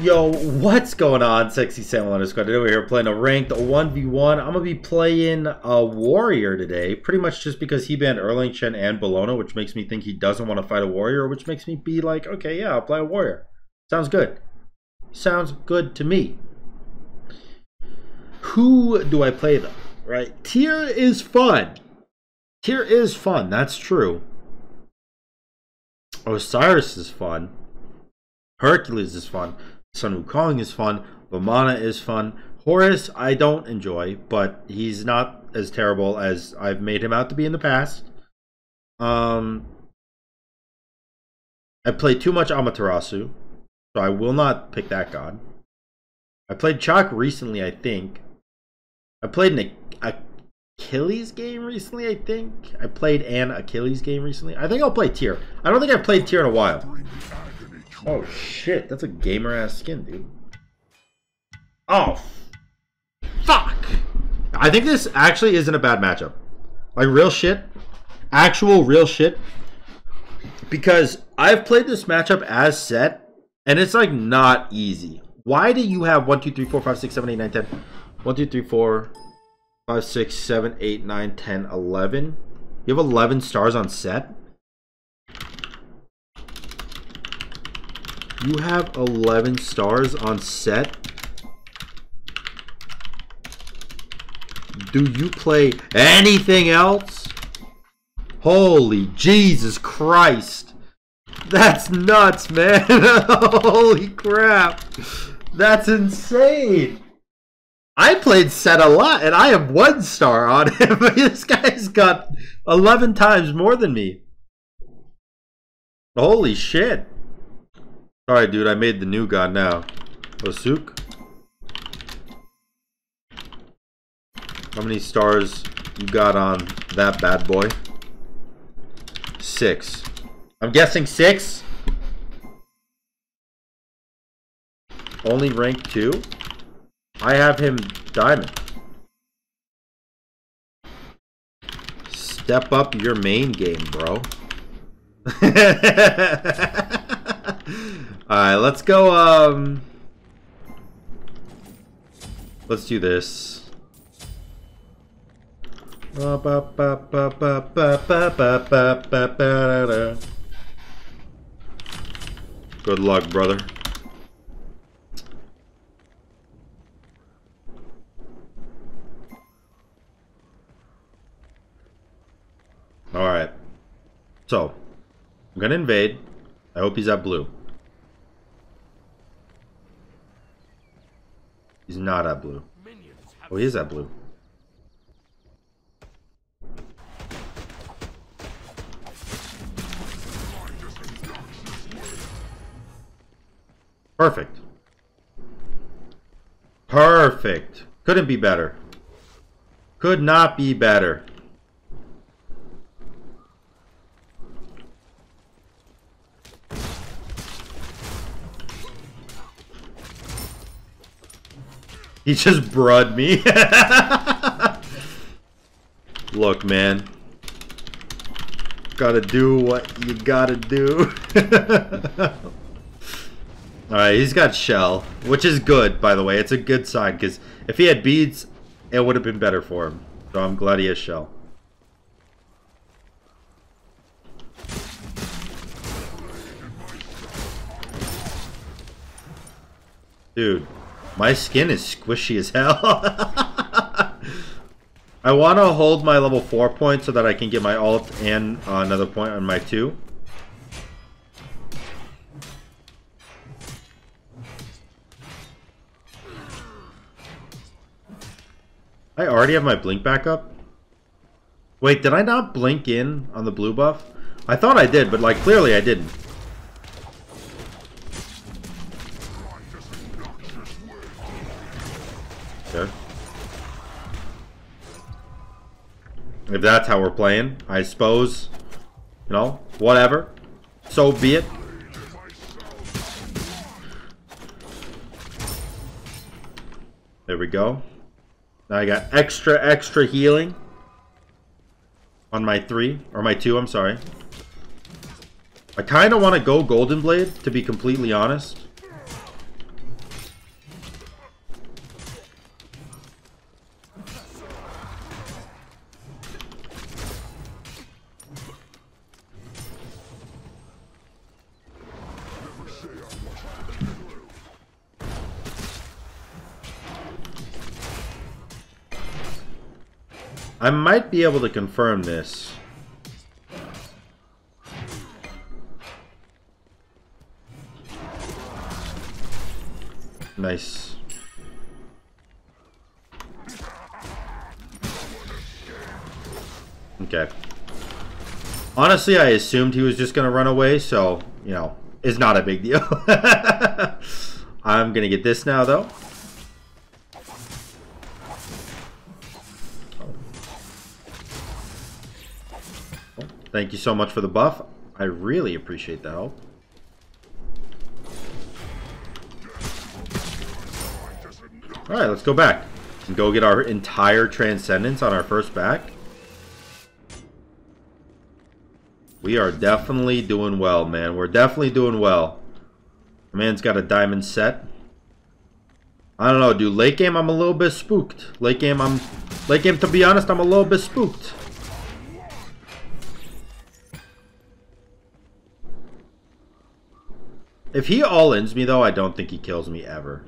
Yo, what's going on, Sexy Salmon Squad? Today we're here playing a ranked 1v1. I'm going to be playing a Warrior today, pretty much just because he banned Erlang, Shen, and Bellona, which makes me think he doesn't want to fight a Warrior, which makes me be like, okay, yeah, I'll play a Warrior. Sounds good. Sounds good to me. Who do I play, though? Right? Tyr is fun. Tyr is fun, that's true. Osiris is fun. Hercules is fun. Sun Wukong is fun. Vamana is fun. Horus, I don't enjoy, but he's not as terrible as I've made him out to be in the past. Um, I played too much Amaterasu, so I will not pick that god. I played Chaac recently, I think. I played an Achilles game recently, I think. I played an Achilles game recently. I think I'll play Tyr. I don't think I've played Tyr in a while. Oh shit, that's a gamer ass skin, dude. Oh, fuck. I think this actually isn't a bad matchup. Like real shit, actual real shit. Because I've played this matchup as Set, and it's like not easy. Why do you have 1, 2, 3, 4, 5, 6, 7, 8, 9, 10? 1, 2, 3, 4, 5, 6, 7, 8, 9, 10, 11. You have 11 stars on Set? You have 11 stars on Set? Do you play anything else? Holy Jesus Christ. That's nuts, man. Holy crap. That's insane. I played Set a lot, and I have one star on him. this guy's got 11 times more than me. Holy shit. Alright, dude, I made the new god now. Osuk. How many stars you got on that bad boy? Six. I'm guessing six? Only rank two? I have him diamond. Step up your main game, bro. Alright, let's go, um... Let's do this. Good luck, brother. Alright. So, I'm gonna invade. I hope he's at blue. He's not at blue. Oh, he is at blue. Perfect. Perfect. Couldn't be better. Could not be better. He just brud me. Look, man. Gotta do what you gotta do. Alright, he's got shell, which is good, by the way. It's a good sign, because if he had beads, it would have been better for him. So I'm glad he has shell. Dude. My skin is squishy as hell. I want to hold my level 4 point so that I can get my ult and uh, another point on my 2. I already have my blink back up. Wait, did I not blink in on the blue buff? I thought I did, but like clearly I didn't. If that's how we're playing, I suppose, you know, whatever. So be it. There we go. Now I got extra, extra healing on my three, or my two, I'm sorry. I kind of want to go Golden Blade, to be completely honest. I might be able to confirm this. Nice. Okay. Honestly, I assumed he was just going to run away, so, you know, it's not a big deal. I'm going to get this now, though. Thank you so much for the buff. I really appreciate the help. Alright, let's go back. And go get our entire Transcendence on our first back. We are definitely doing well, man. We're definitely doing well. man's got a diamond Set. I don't know, dude. Late game, I'm a little bit spooked. Late game, I'm... Late game, to be honest, I'm a little bit spooked. If he all-ins me, though, I don't think he kills me ever.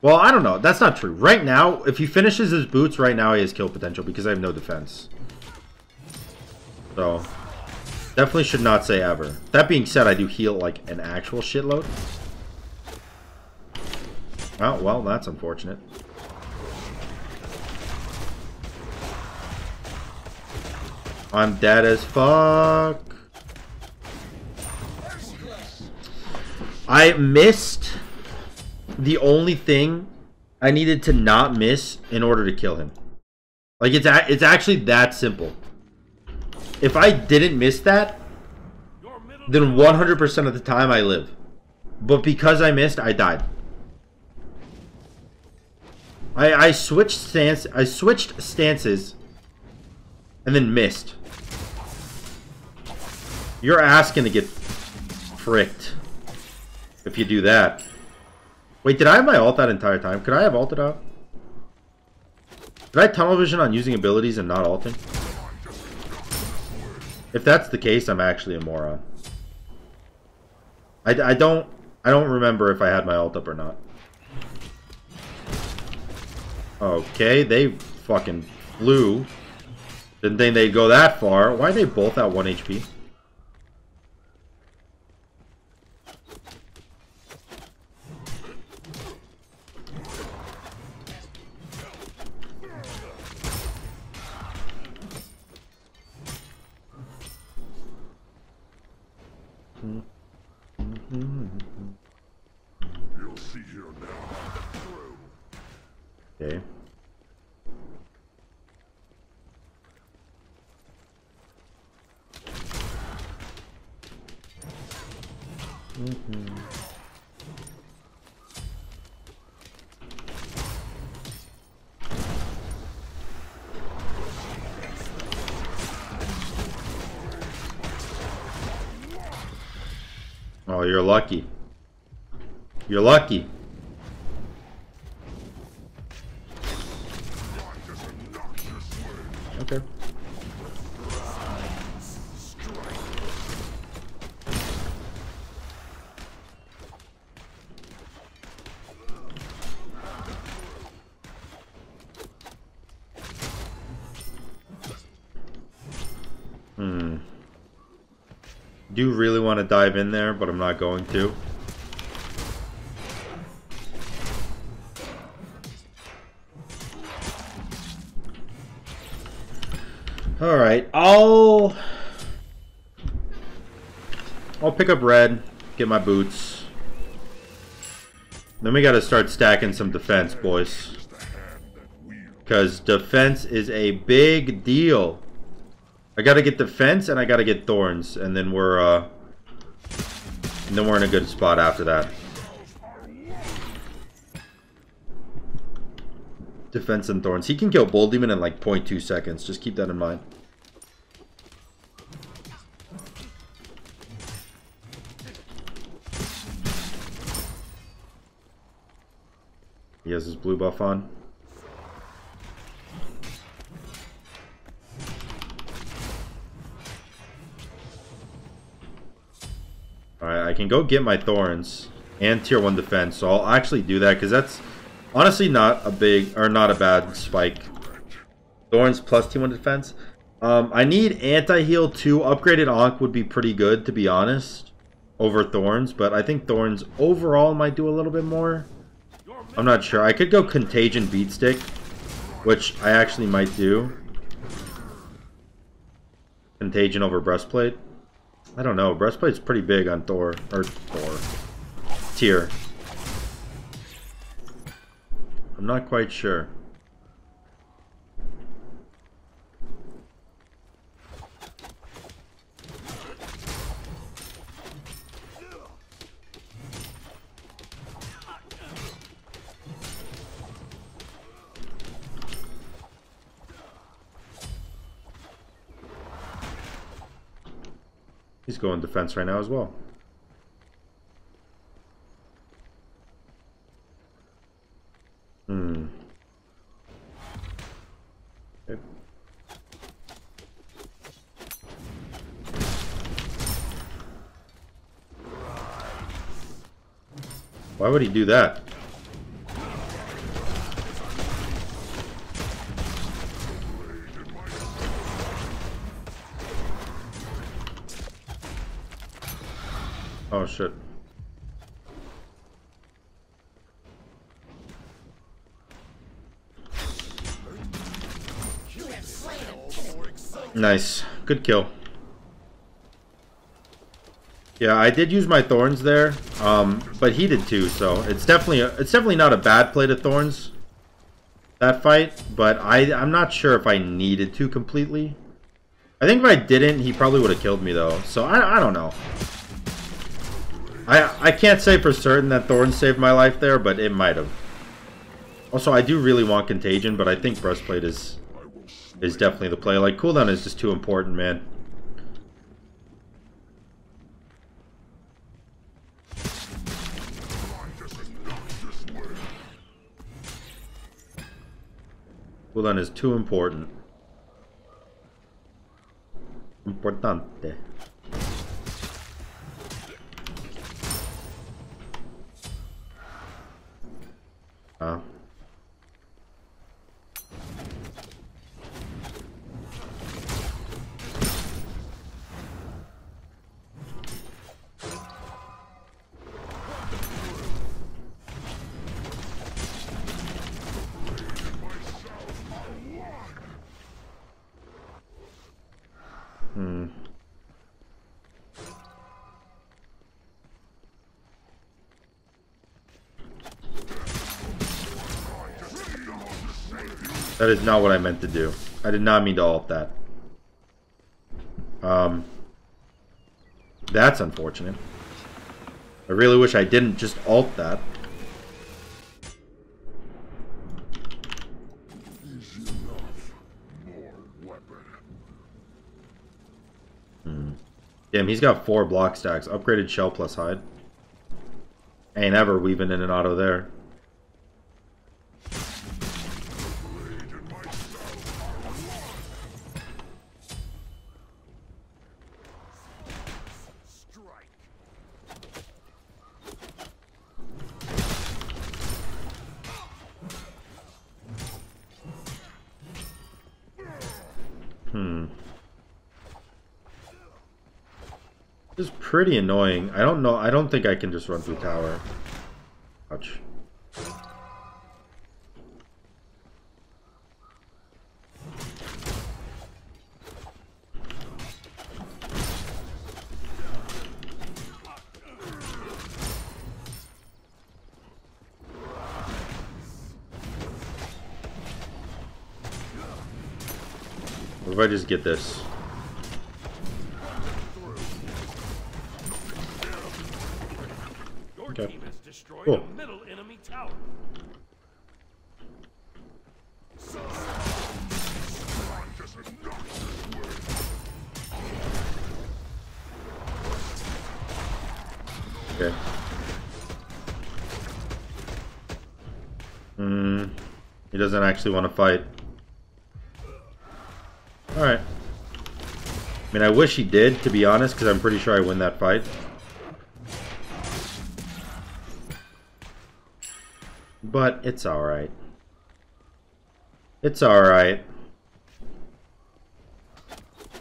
Well, I don't know. That's not true. Right now, if he finishes his boots, right now he has kill potential because I have no defense. So, definitely should not say ever. That being said, I do heal like an actual shitload. Oh, well, that's unfortunate. I'm dead as fuck. I missed the only thing I needed to not miss in order to kill him. Like, it's, it's actually that simple. If I didn't miss that, then 100% of the time I live. But because I missed, I died. I, I switched stance I switched stances and then missed. Your ass gonna get fricked if you do that. Wait, did I have my ult that entire time? Could I have ulted out? Did I tunnel vision on using abilities and not ulting? If that's the case, I'm actually a moron. I, I don't I don't remember if I had my ult up or not. Okay, they fucking flew. Didn't think they'd go that far. Why are they both at 1 HP? Okay. Mm -hmm. Oh, you're lucky. You're lucky. Do really want to dive in there, but I'm not going to. Alright, I'll... I'll pick up red, get my boots. Then we gotta start stacking some defense, boys. Because defense is a big deal. I gotta get defense and I gotta get thorns. And then we're, uh... And then we're in a good spot after that. Defense and Thorns. He can kill Bull Demon in like 0.2 seconds. Just keep that in mind. He has his blue buff on. Can go get my Thorns and tier 1 defense, so I'll actually do that because that's Honestly, not a big, or not a bad spike. Thorns plus Tier 1 defense. Um, I need anti-heal 2. Upgraded Ankh would be pretty good, to be honest, over Thorns. But I think Thorns overall might do a little bit more. I'm not sure. I could go Contagion Beatstick, which I actually might do. Contagion over Breastplate. I don't know. Breastplate's pretty big on Thor. Or Thor. Tyr. I'm not quite sure. He's going defense right now as well. Hmm. Why would he do that? Nice. Good kill. Yeah, I did use my thorns there, um, but he did too, so it's definitely a, it's definitely not a bad play to thorns that fight, but I I'm not sure if I needed to completely. I think if I didn't, he probably would have killed me though. So I I don't know. I I can't say for certain that thorns saved my life there, but it might have. Also, I do really want contagion, but I think breastplate is is definitely the play. Like, cooldown is just too important, man. Cooldown is too important. Importante. Ah. Hmm. That is not what I meant to do. I did not mean to ult that. Um, that's unfortunate. I really wish I didn't just ult that. Hmm. Damn, he's got four block stacks. Upgraded shell plus hide. Ain't ever weaving in an auto there. Pretty annoying. I don't know. I don't think I can just run through tower. Ouch. What if I just get this? Doesn't actually want to fight. Alright. I mean, I wish he did, to be honest, because I'm pretty sure I win that fight. But it's alright. It's alright.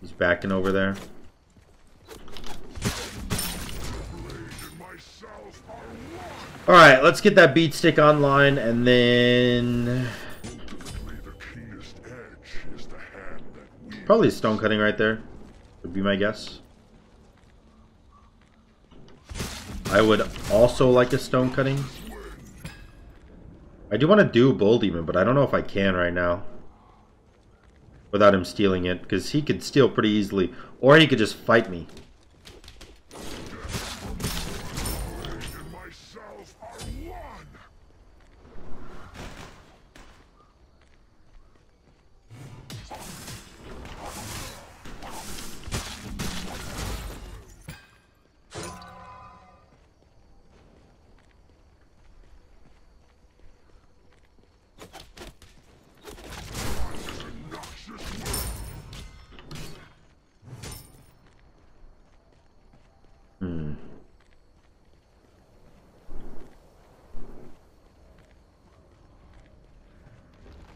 He's backing over there. Alright, let's get that beat stick online and then... Probably stone cutting right there. Would be my guess. I would also like a stone cutting. I do want to do Bull Demon, but I don't know if I can right now. Without him stealing it, because he could steal pretty easily. Or he could just fight me.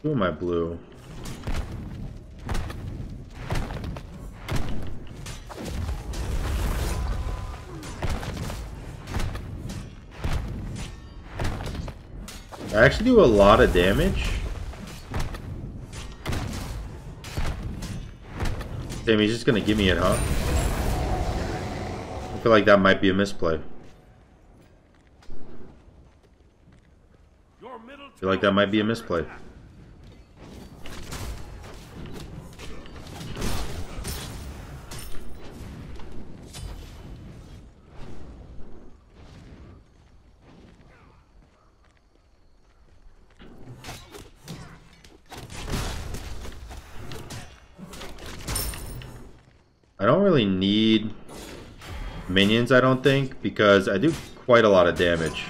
Who am I blue? I actually do a lot of damage. Damn, he's just gonna give me it, huh? I feel like that might be a misplay. I feel like that might be a misplay. Need minions, I don't think, because I do quite a lot of damage.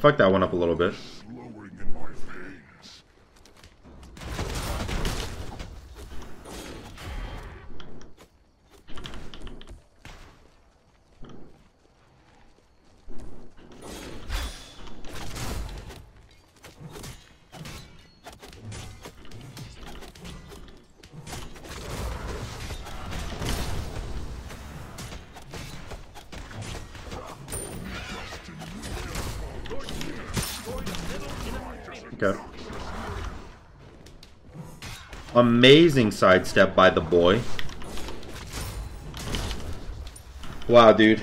I fucked that one up a little bit. Okay. Amazing sidestep by the boy. Wow, dude.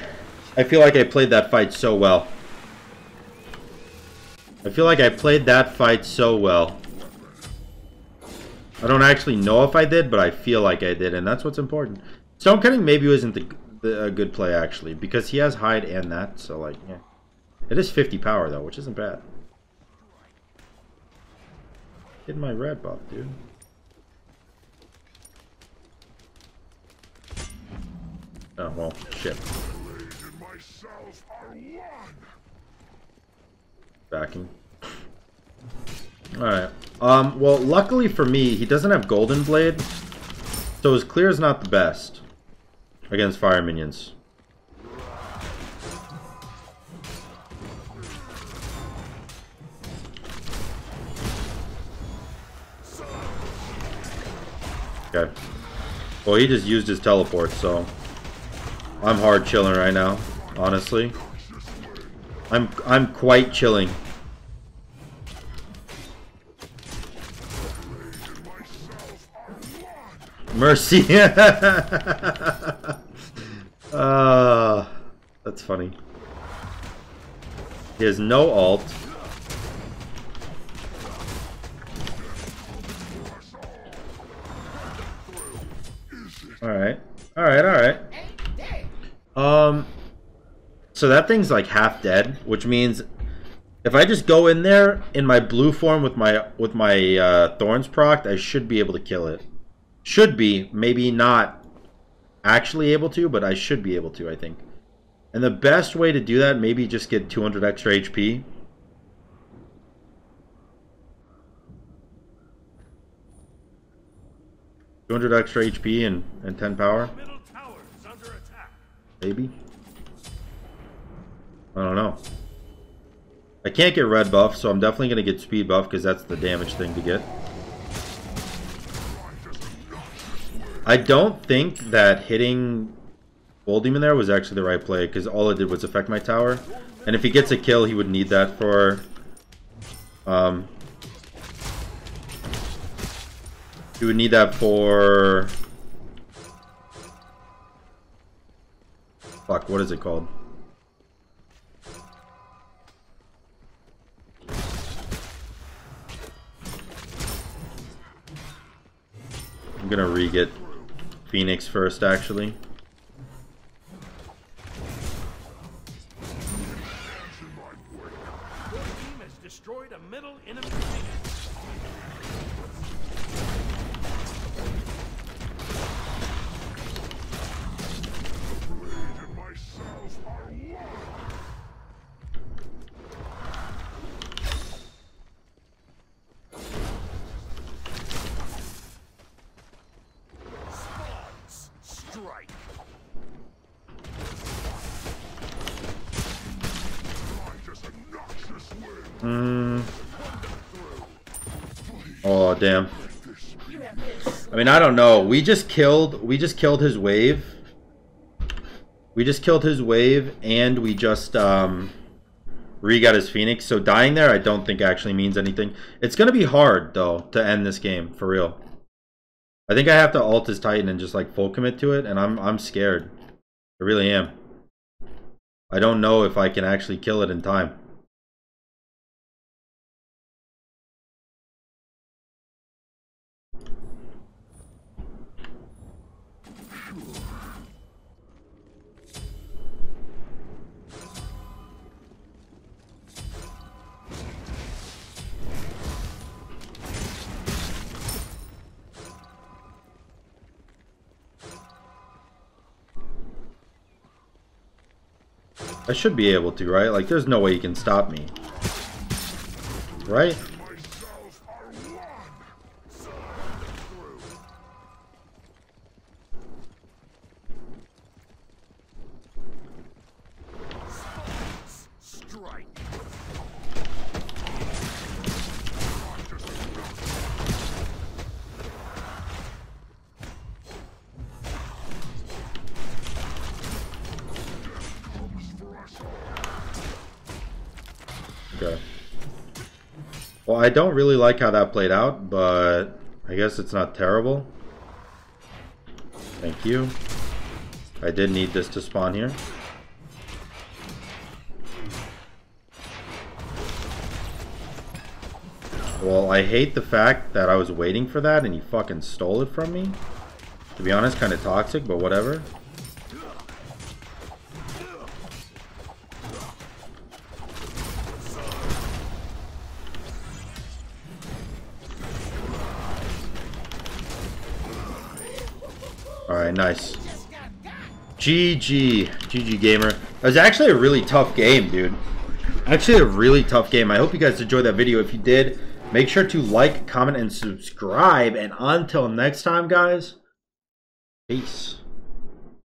I feel like I played that fight so well. I feel like I played that fight so well. I don't actually know if I did, but I feel like I did, and that's what's important. Stone cutting maybe wasn't the, the, a good play, actually, because he has hide and that, so, like, yeah. It is 50 power, though, which isn't bad. Get my red buff, dude. Oh, well, shit. Backing. Alright. Um, well, luckily for me, he doesn't have Golden Blade. So his clear is not the best against fire minions. Well, he just used his teleport, so... I'm hard chilling right now, honestly. I'm I'm quite chilling. Mercy. uh, that's funny. He has no ult. So that thing's like half dead, which means if I just go in there in my blue form with my with my uh, thorns proc, I should be able to kill it. Should be, maybe not actually able to, but I should be able to, I think. And the best way to do that, maybe just get 200 extra HP. Two hundred extra HP and, and ten power. Maybe. I don't know. I can't get red buff, so I'm definitely going to get speed buff because that's the damage thing to get. I don't think that hitting Gold Demon there was actually the right play because all it did was affect my tower. And if he gets a kill, he would need that for... Um, he would need that for... Fuck, what is it called? I'm gonna re-get Phoenix first, actually. Know. We just killed. We just killed his wave. We just killed his wave, and we just um, re got his phoenix. So dying there, I don't think actually means anything. It's gonna be hard though to end this game for real. I think I have to ult his Titan and just like full commit to it, and I'm I'm scared. I really am. I don't know if I can actually kill it in time. I should be able to, right? Like, there's no way you can stop me. Right? I don't really like how that played out, but I guess it's not terrible. Thank you. I did need this to spawn here. Well, I hate the fact that I was waiting for that and he fucking stole it from me. To be honest, kind of toxic, but whatever. Nice. GG. GG Gamer. That was actually a really tough game, dude. Actually a really tough game. I hope you guys enjoyed that video. If you did, make sure to like, comment, and subscribe. And until next time, guys, peace.